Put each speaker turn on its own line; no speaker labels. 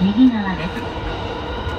右側です。